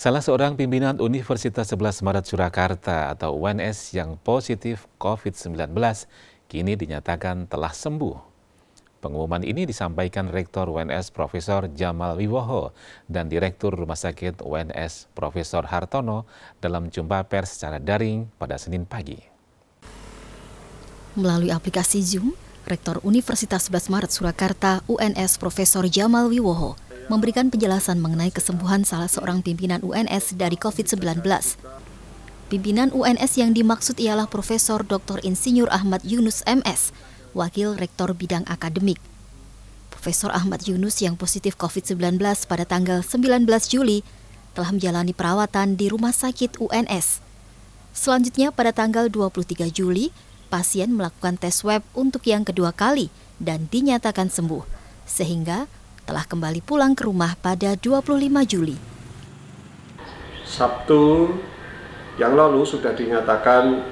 Salah seorang pimpinan Universitas 11 Maret Surakarta atau UNS yang positif COVID-19 kini dinyatakan telah sembuh. Pengumuman ini disampaikan Rektor UNS Profesor Jamal Wiwoho dan Direktur Rumah Sakit UNS Profesor Hartono dalam jumpa pers secara daring pada Senin pagi. Melalui aplikasi Zoom, Rektor Universitas 11 Maret Surakarta UNS Profesor Jamal Wiwoho memberikan penjelasan mengenai kesembuhan salah seorang pimpinan UNS dari COVID-19. Pimpinan UNS yang dimaksud ialah Profesor Dr. Insinyur Ahmad Yunus MS, Wakil Rektor Bidang Akademik. Profesor Ahmad Yunus yang positif COVID-19 pada tanggal 19 Juli telah menjalani perawatan di Rumah Sakit UNS. Selanjutnya pada tanggal 23 Juli, pasien melakukan tes swab untuk yang kedua kali dan dinyatakan sembuh, sehingga telah kembali pulang ke rumah pada 25 Juli. Sabtu yang lalu sudah dinyatakan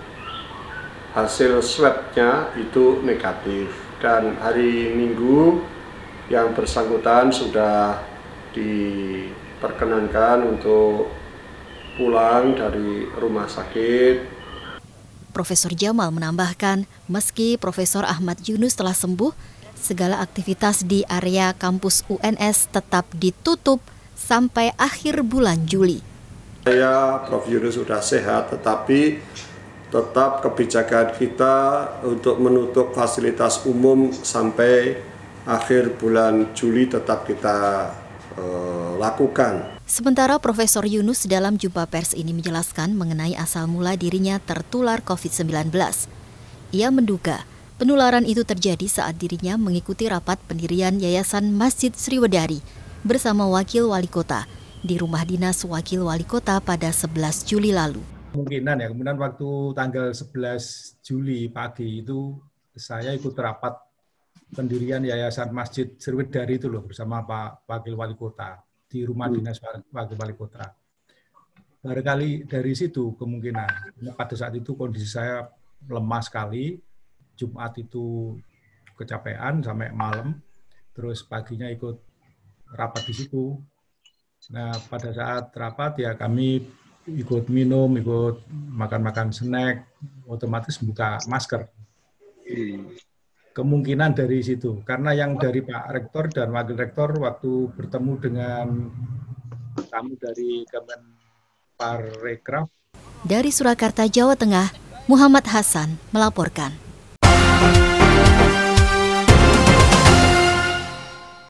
hasil swabnya itu negatif dan hari Minggu yang bersangkutan sudah diperkenankan untuk pulang dari rumah sakit. Profesor Jamal menambahkan, meski Profesor Ahmad Yunus telah sembuh, segala aktivitas di area kampus UNS tetap ditutup sampai akhir bulan Juli. Saya Prof Yunus sudah sehat tetapi tetap kebijakan kita untuk menutup fasilitas umum sampai akhir bulan Juli tetap kita uh, lakukan. Sementara Profesor Yunus dalam jumpa pers ini menjelaskan mengenai asal mula dirinya tertular COVID-19. Ia menduga Penularan itu terjadi saat dirinya mengikuti rapat pendirian Yayasan Masjid Sriwedari bersama Wakil Wali Kota di rumah dinas Wakil Wali Kota pada 11 Juli lalu. Kemungkinan ya, kemudian waktu tanggal 11 Juli pagi itu saya ikut rapat pendirian Yayasan Masjid Sriwedari itu loh bersama Pak Wakil Wali Kota di rumah hmm. dinas Wakil Wali Kota. Barangkali dari situ kemungkinan pada saat itu kondisi saya lemah sekali, Jumat itu kecapean sampai malam, terus paginya ikut rapat di situ. Nah, pada saat rapat ya kami ikut minum, ikut makan-makan snack, otomatis buka masker. Kemungkinan dari situ, karena yang dari Pak Rektor dan Wakil Rektor waktu bertemu dengan tamu dari Kemenparekraf. Dari Surakarta, Jawa Tengah, Muhammad Hasan melaporkan.